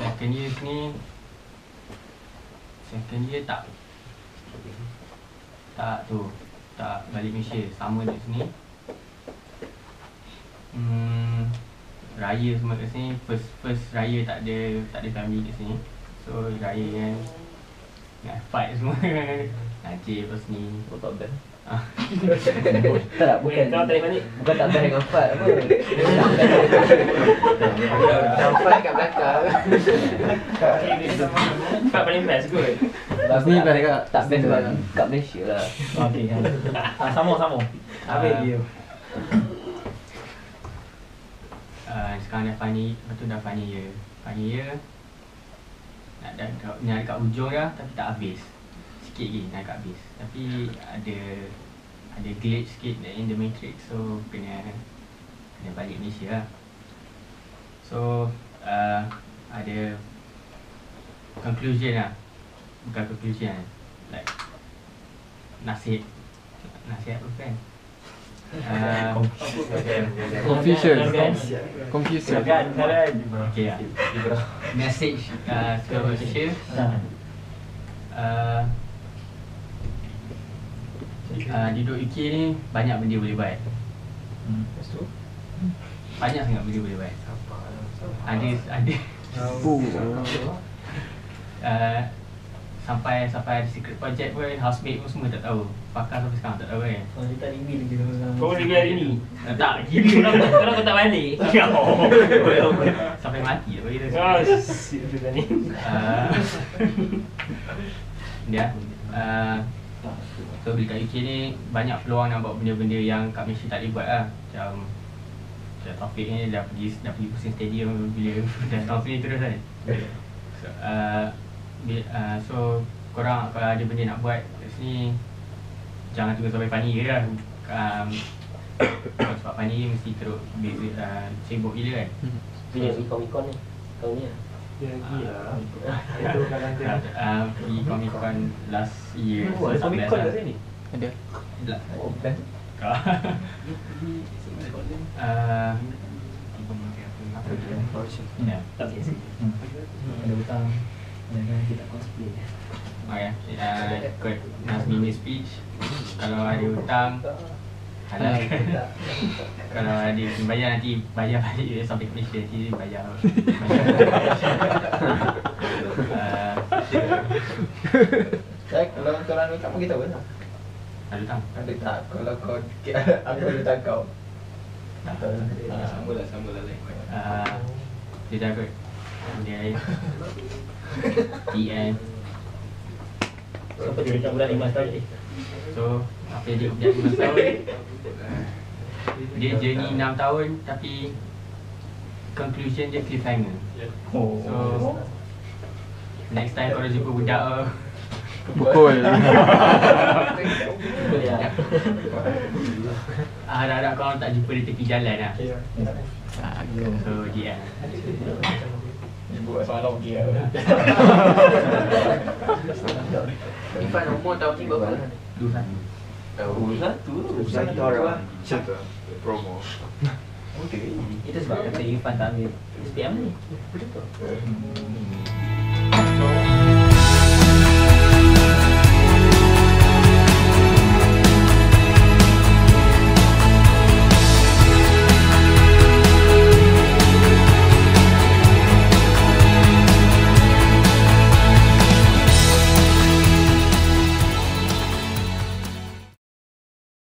second year ni second year tak. Tak tu tak balik Malaysia sama dekat sini. Hmm, raya semua kat sini. First first raya tak ada tak ada family kat sini. So raya kan nak fight semua. Najib lepas ni. Oh tak best ah, Tak bukan Kau tarik balik. Bukan tak best dengan Fat apa Macam Fat kat belakang Empat paling best kot. Lepas ni best kat Tak best kat, kat Malaysia lah Okey. Ah, sama sama. Habis Ah. dia. uh, sekarang dah final lepas tu dah final year final year nak dah, dah nak dekat ujung dah tapi tak habis sikit lagi nak dekat habis tapi ada ada glitch sikit in the matrix so kena kena balik Malaysia lah. So uh, ada conclusion lah. Bukan conclusion lah like nasihat. Nasihat apa kan? Uh, Confusion. Confusion. Kan, kan. Okay lah Message uh, Sekolah Malaysia. Uh, uh, Duduk UK ni Banyak benda boleh buat. Lepas tu? Banyak sangat benda boleh buat. Ada Ada. Uh, Sampai Sampai ada secret project pun Housemate pun semua tak tahu. Pakar sampai sekarang tak tahu kan. Oh, dia tak review lagi Kau review hari ni? uh, Tak gila. Kalau kalau kau tak balik. Sampai mati tak bagi dia. Oh, shit juga ni. uh, Dia uh, So bila kat UK ni Banyak peluang nak buat benda-benda yang kat Malaysia tak boleh buat lah. Macam Macam Taufik ni dah pergi dah pergi pusing stadium bila dah tahun sini terus kan. So, uh, bila, uh, so korang kalau ada benda nak buat kat sini Jangan tunggu sampai funny je lah. Um, sebab funny mesti teruk busy, uh, Sibuk gila kan. Punya ikon-ikon ni. Kau ni lah. Uh, pergi Comic Con last year Oh, ada Comic Con kat sini? Ada. Oh best uh, apa tu? Ya. Tak biasa. Ada hutang. Dan kita cosplay. Okay. Uh, ikut Nazmi speech Kalau ada hutang Halal Kalau ada bayar nanti Bayar balik sampai ke Malaysia Nanti bayar Bayar. Uh, Saya kalau kau orang tak bagi tahu lah. Ada hutang Ada tak? Kalau kau Aku ada kau. Tak. Sama lah sama lah uh, Dia dah kot. Dia TM Siapa dia dekat bulan 5 tahun ni? So Apa yang dia buat 5 tahun Dia journey 6 tahun Tapi Conclusion dia cliffhanger Oh. So Next time kalau jumpa budak tu Pukul. Boleh lah. ah, Harap-harap korang tak jumpa di tepi jalan lah Ah, So dia. Buat soalan okey lah Ifan umur tahun ni berapa? Dua satu Tahun satu Satu orang cerita promo. Okay Itu sebab kata Irfan tak ambil SPM ni. Hmm.